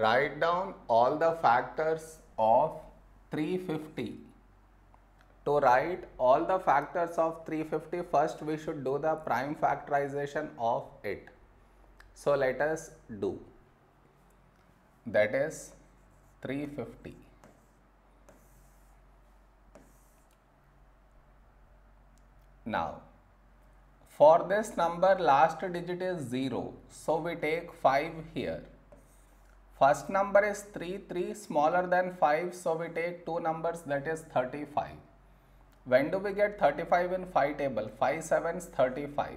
write down all the factors of 350. To write all the factors of 350, first we should do the prime factorization of it. So let us do. That is 350. Now, for this number last digit is 0. So we take 5 here. First number is 3, 3 smaller than 5. So we take two numbers that is 35. When do we get 35 in 5 table? 5 sevens 35.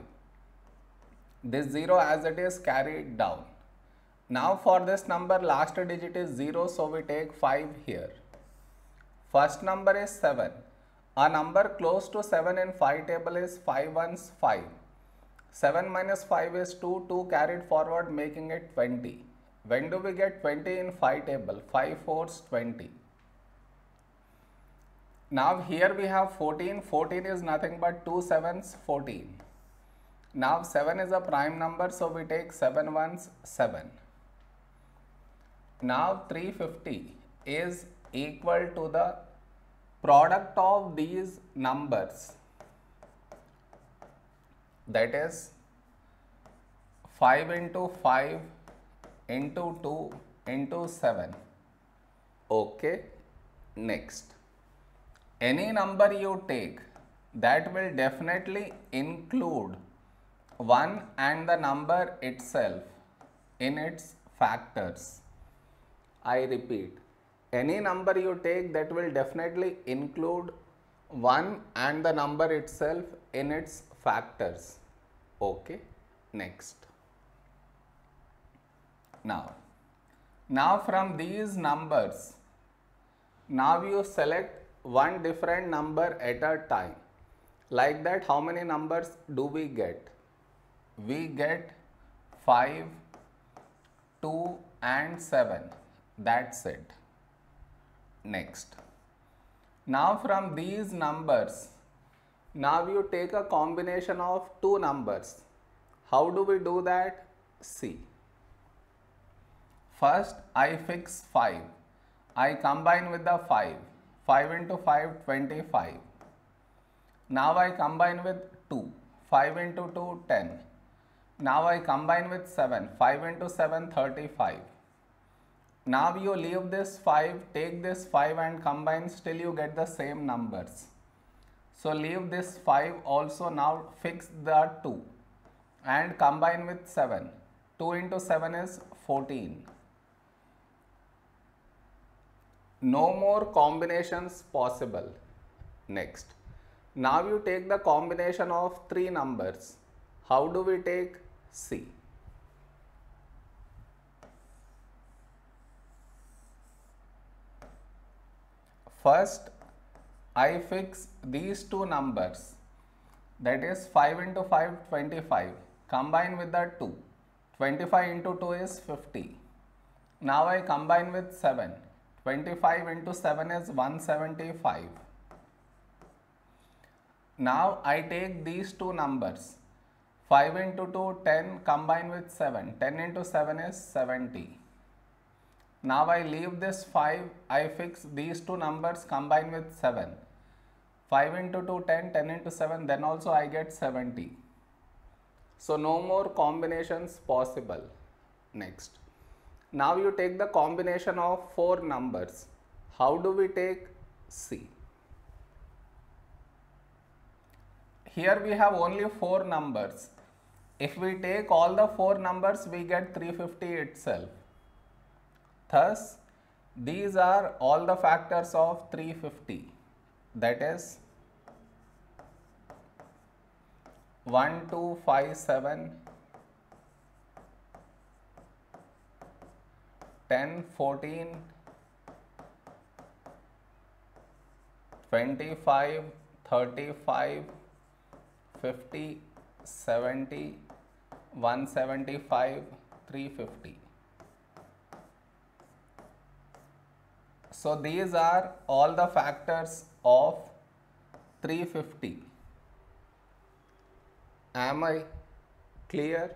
This 0 as it is carried down. Now for this number last digit is 0 so we take 5 here. First number is 7. A number close to 7 in 5 table is 5 ones 5. 7 minus 5 is 2, 2 carried forward making it 20. When do we get 20 in 5 table? 5 fours 20. Now here we have 14, 14 is nothing but 2 sevens 14. Now 7 is a prime number so we take 7 ones 7. Now 350 is equal to the product of these numbers that is 5 into 5 into 2 into 7 okay next any number you take that will definitely include 1 and the number itself in its factors I repeat any number you take that will definitely include 1 and the number itself in its factors. Okay, next. Now, now from these numbers, now you select one different number at a time. Like that, how many numbers do we get? We get 5, 2 and 7. That's it next. Now from these numbers, now you take a combination of two numbers. How do we do that? See. First I fix 5. I combine with the 5. 5 into 5, 25. Now I combine with 2. 5 into 2, 10. Now I combine with 7. 5 into 7, 35. Now you leave this 5, take this 5 and combine still you get the same numbers. So leave this 5 also now fix the 2 and combine with 7. 2 into 7 is 14. No more combinations possible. Next. Now you take the combination of 3 numbers. How do we take? See. First, I fix these two numbers that is 5 into 5 25 combine with the 2 25 into 2 is 50 now I combine with 7 25 into 7 is 175 now I take these two numbers 5 into 2 10 combine with 7 10 into 7 is 70 now I leave this 5, I fix these two numbers combine with 7. 5 into 2, 10, 10 into 7, then also I get 70. So no more combinations possible. Next. Now you take the combination of 4 numbers. How do we take see? Here we have only 4 numbers. If we take all the 4 numbers, we get 350 itself. Thus, these are all the factors of 350 that is 1, 2, 5, 7, 10, 14, 25, 35, 50, 70, 175, 350. So these are all the factors of 350. Am I clear?